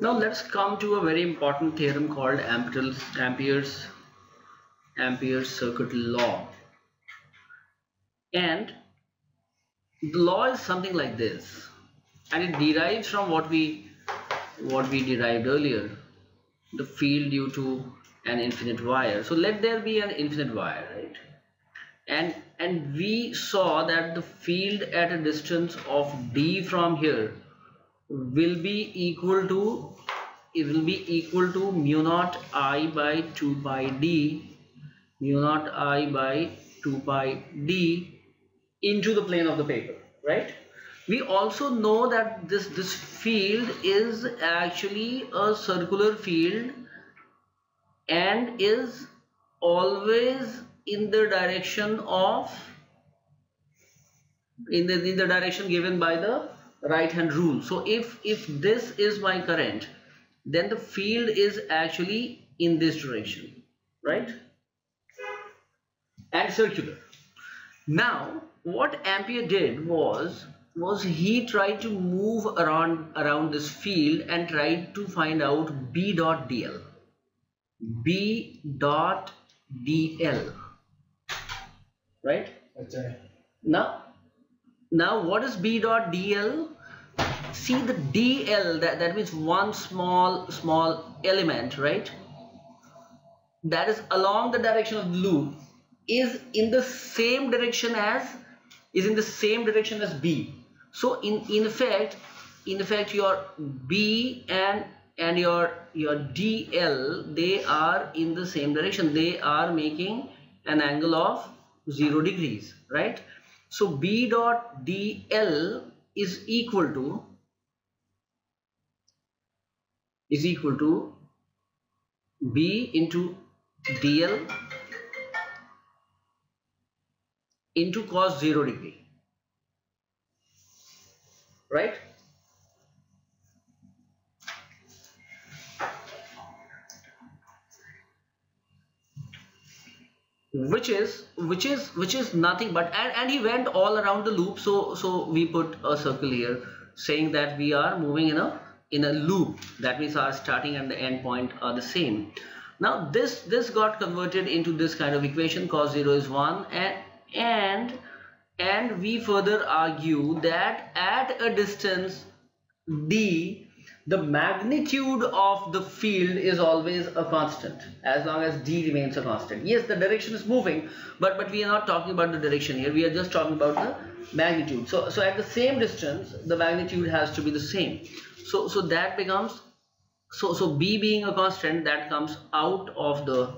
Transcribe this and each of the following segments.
now let's come to a very important theorem called Ampere's Ampere's circuit law. And the law is something like this. And it derives from what we what we derived earlier the field due to an infinite wire. So let there be an infinite wire right? And and we saw that the field at a distance of d from here will be equal to it will be equal to mu naught i by 2 pi d mu naught i by 2 pi d into the plane of the paper right? We also know that this this field is actually a circular field and is always in the direction of in the in the direction given by the right hand rule. So if if this is my current then the field is actually in this direction right? And circular. Now what ampere did was was he tried to move around around this field and tried to find out b dot dl b dot dl right? Okay. now now what is b dot dl see the dl that, that means one small small element right? That is along the direction of the loop. Is in the same direction as is in the same direction as b. So in in fact in fact your b and and your your dl they are in the same direction. They are making an angle of 0 degrees right so b dot dl is equal to is equal to b into dl into cos 0 degree. Right which is which is which is nothing but and, and he went all around the loop. So so we put a circle here saying that we are moving in a in a loop. That means our starting and the end point are the same. Now this this got converted into this kind of equation cos 0 is 1 and and and we further argue that at a distance d the magnitude of the field is always a constant as long as d remains a constant. Yes the direction is moving but but we are not talking about the direction here. We are just talking about the magnitude. So so at the same distance the magnitude has to be the same. So so that becomes so so b being a constant that comes out of the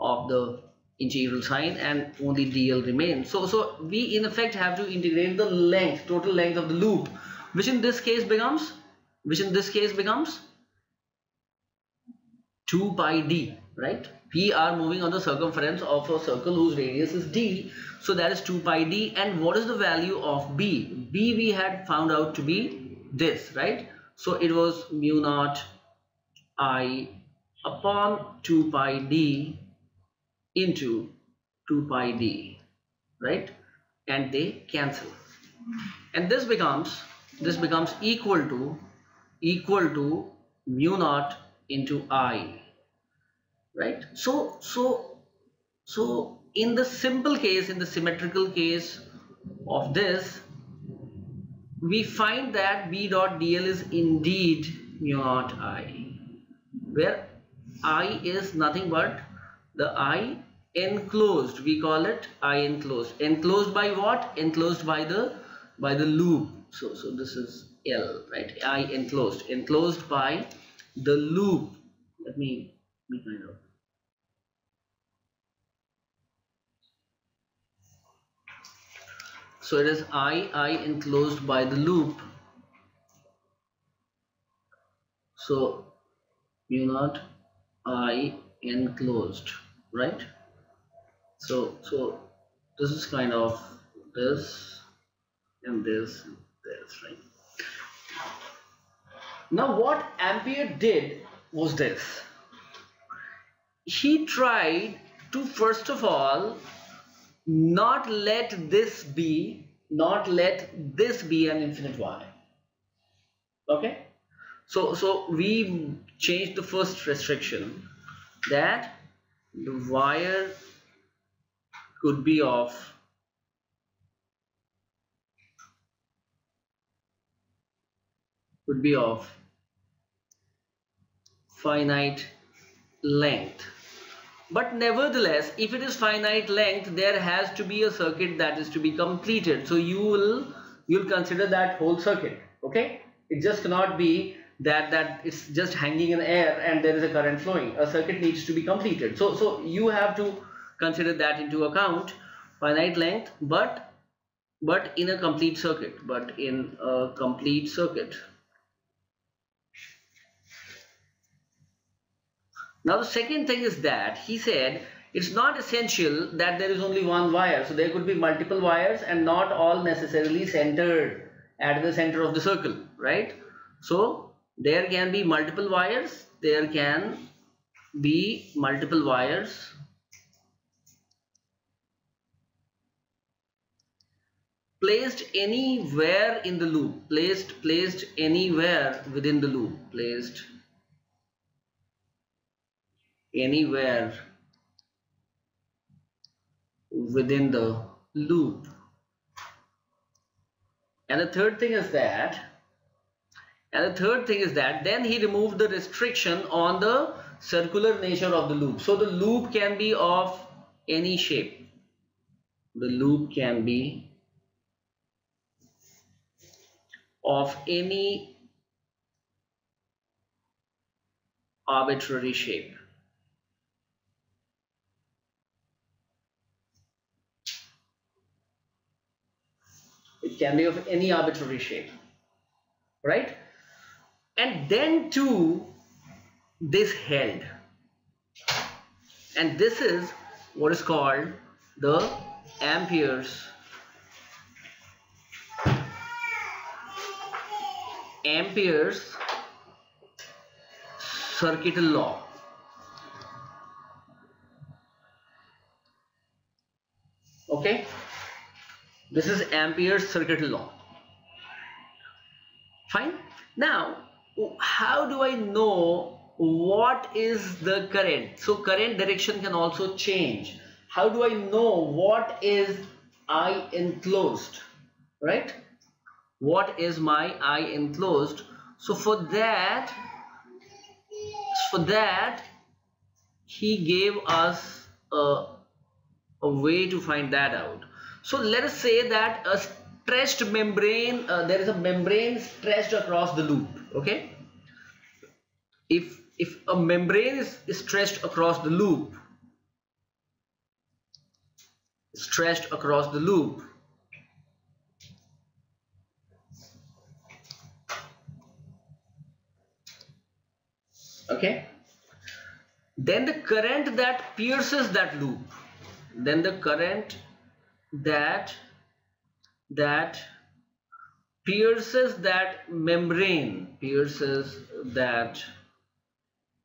of the integral sign and only dl remains. So so we in effect have to integrate the length total length of the loop which in this case becomes which in this case becomes 2 pi d right? We are moving on the circumference of a circle whose radius is d. So that is 2 pi d. And what is the value of b? B we had found out to be this right? So it was mu naught i upon 2 pi d into 2 pi d right? And they cancel. And this becomes this becomes equal to equal to mu naught into i right? So so so in the simple case in the symmetrical case of this we find that b dot dl is indeed mu naught i where i is nothing but the i enclosed. We call it i enclosed. Enclosed by what? Enclosed by the by the loop. So so this is l right? I enclosed. Enclosed by the loop. Let me let me find out so it is i i enclosed by the loop. So mu naught i enclosed right? So so this is kind of this and this and this right now what ampere did was this. He tried to first of all not let this be not let this be an infinite y. Okay? So so we changed the first restriction that the wire could be of would be of finite length. But nevertheless if it is finite length there has to be a circuit that is to be completed. So you will you'll consider that whole circuit okay? It just cannot be that that it's just hanging in air and there is a current flowing. A circuit needs to be completed. So so you have to consider that into account finite length but but in a complete circuit but in a complete circuit now the second thing is that he said it's not essential that there is only one wire. So there could be multiple wires and not all necessarily centered at the center of the circle right? So there can be multiple wires. There can be multiple wires. Placed anywhere in the loop. Placed placed anywhere within the loop. Placed anywhere within the loop and the third thing is that and the third thing is that then he removed the restriction on the circular nature of the loop. So the loop can be of any shape. The loop can be of any arbitrary shape. Can be of any arbitrary shape, right? and then too this held. And this is what is called the Ampere's. Ampere's circuit law. Okay this is Ampere's circuit law fine now how do I know what is the current? So current direction can also change. How do I know what is I enclosed? Right? What is my I enclosed? So for that, for that, he gave us a, a way to find that out. So let us say that a stretched membrane, uh, there is a membrane stretched across the loop okay? If if a membrane is, stretched across the loop stretched across the loop okay? Then the current that pierces that loop then the current that that pierces that membrane pierces that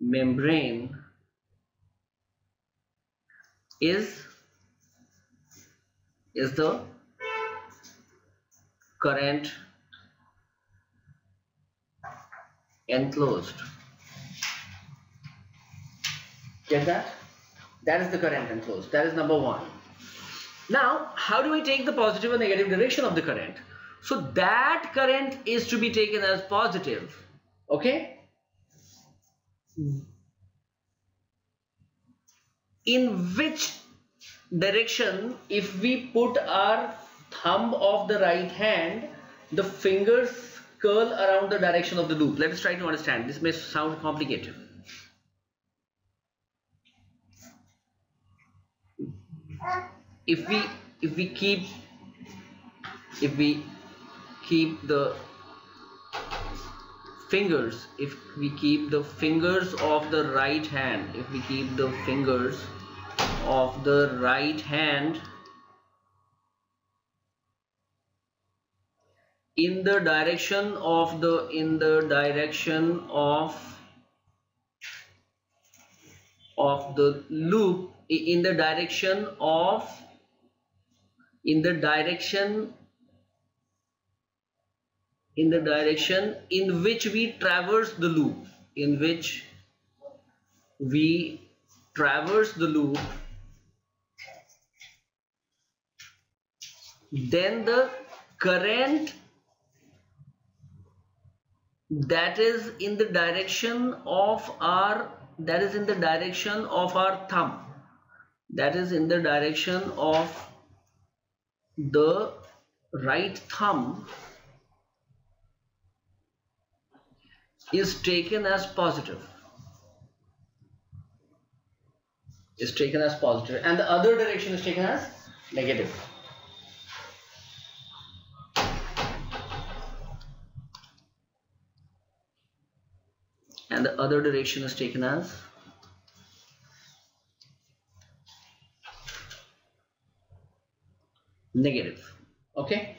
membrane is is the current enclosed. Get that? That is the current enclosed. That is number one now how do I take the positive and negative direction of the current so that current is to be taken as positive. Okay? In which direction, if we put our thumb of the right hand, the fingers curl around the direction of the loop. Let us try to understand. This may sound complicated. If we if we keep if we keep the fingers if we keep the fingers of the right hand if we keep the fingers of the right hand in the direction of the in the direction of of the loop in the direction of in the direction in the direction in which we traverse the loop in which we traverse the loop then the current that is in the direction of our that is in the direction of our thumb that is in the direction of the right thumb is taken as positive. Is taken as positive. And the other direction is taken as negative. And the other direction is taken as negative. Okay?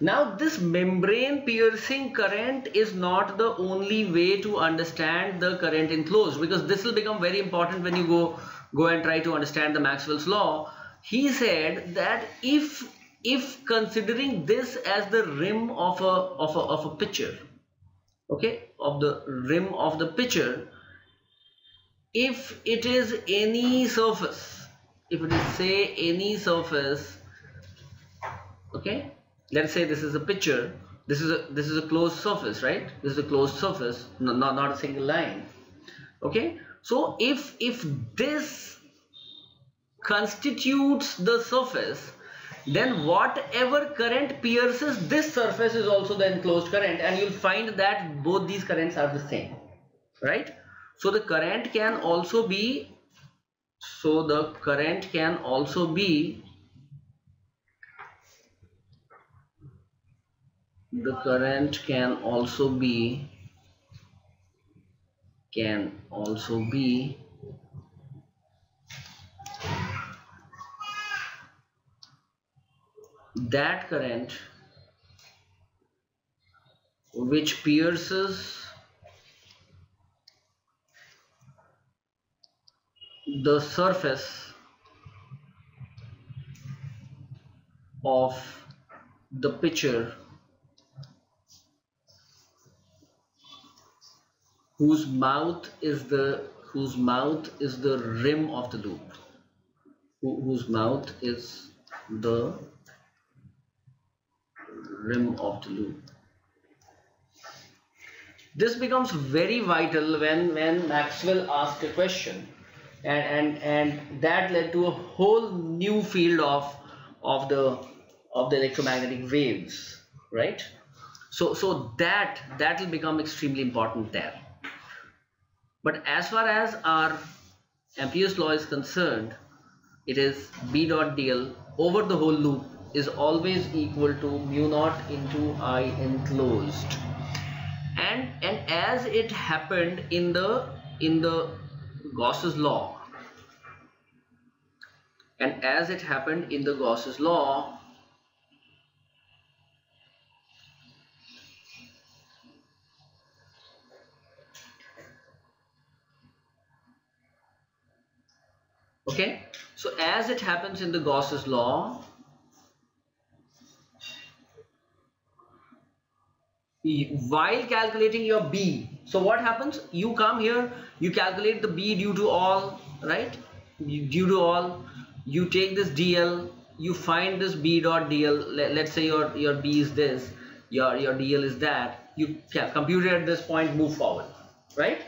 Now this membrane piercing current is not the only way to understand the current enclosed because this will become very important when you go go and try to understand the Maxwell's law. He said that if if considering this as the rim of a of a of a pitcher okay of the rim of the pitcher if it is any surface if it is say any surface okay? Let's say this is a picture. This is a this is a closed surface right? This is a closed surface not not, a single line. Okay? So if if this constitutes the surface then whatever current pierces this surface is also the enclosed current and you'll find that both these currents are the same right? So the current can also be so the current can also be the current can also be can also be that current which pierces the surface of the pitcher whose mouth is the whose mouth is the rim of the loop. Whose mouth is the rim of the loop. This becomes very vital when when maxwell asked a question. And and and that led to a whole new field of of the of the electromagnetic waves right? So so that that will become extremely important there but as far as our Ampere's law is concerned, it is B dot dl over the whole loop is always equal to mu naught into I enclosed. And and as it happened in the in the Gauss's law, and as it happened in the Gauss's law, okay? So as it happens in the Gauss's law while calculating your B so what happens? You come here you calculate the B due to all right? Due to all you take this DL you find this B dot DL Let, let's say your your B is this your your DL is that you can compute it at this point move forward right?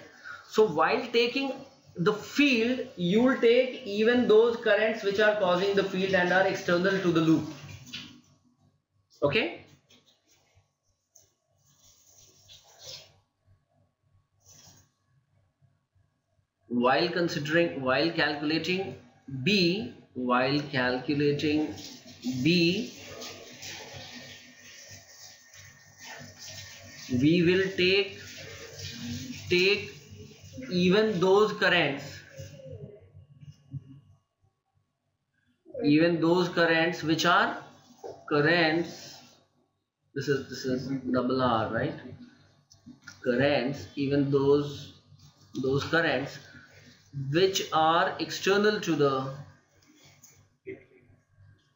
So while taking the field you will take even those currents which are causing the field and are external to the loop. Okay? While considering while calculating b while calculating b we will take take even those currents even those currents which are currents this is this is double r right? Currents even those those currents which are external to the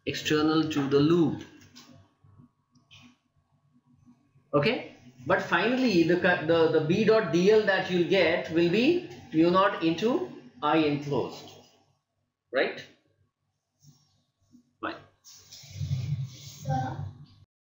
external to the loop. Okay but finally, the, the, the B dot DL that you'll get will be mu naught into I enclosed, right? Right. Sir,